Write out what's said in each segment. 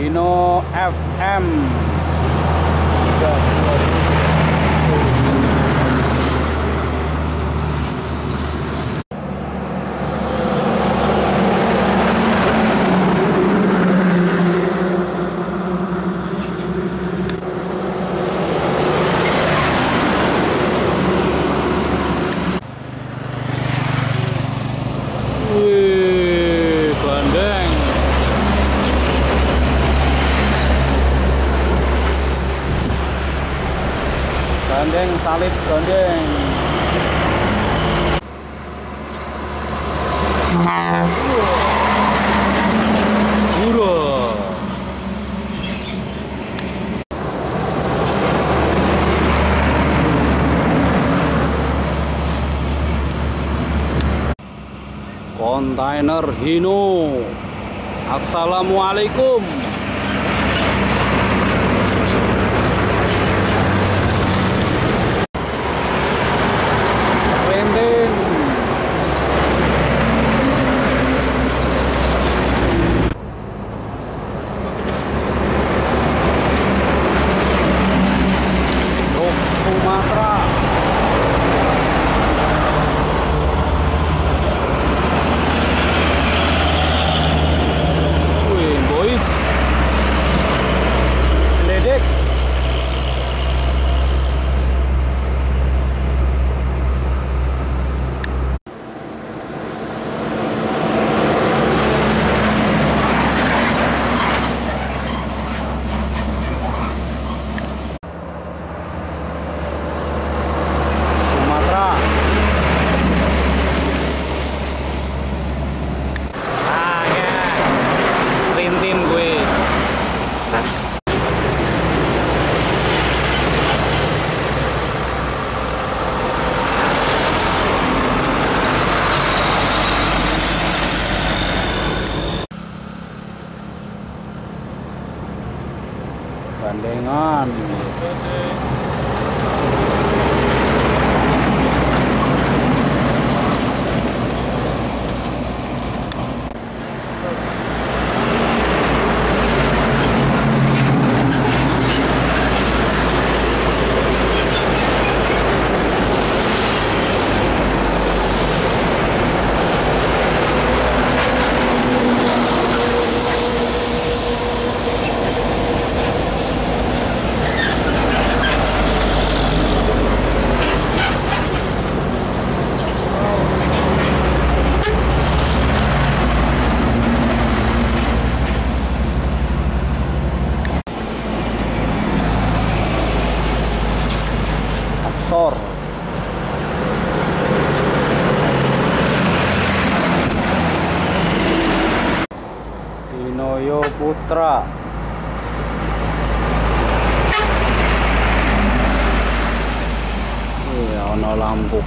Hino FM Wih, Bandeng salib bandeng. Buro. Kontainer Hino. Assalamualaikum. Gandengan. Putra. Iya, ana lampu.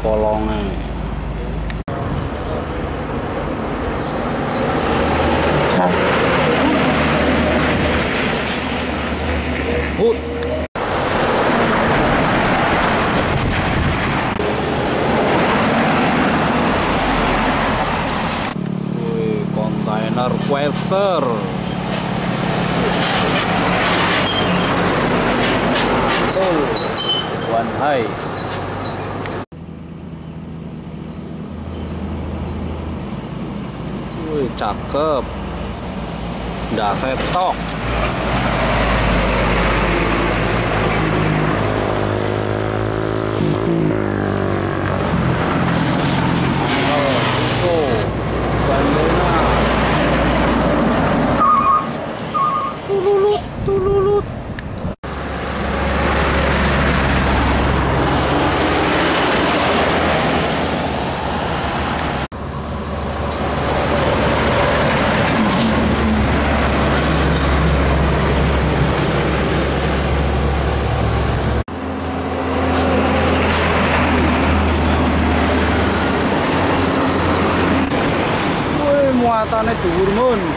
Put. Wih, kontainer Quester. High. Wih, cakep. Nggak setok. vurmón.